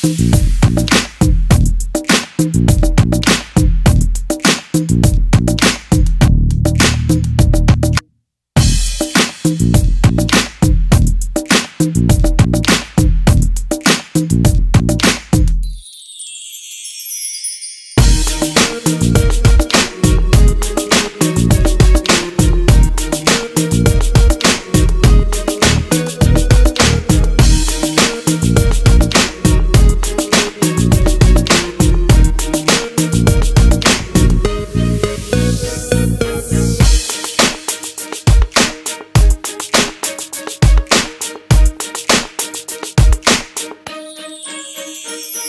Thank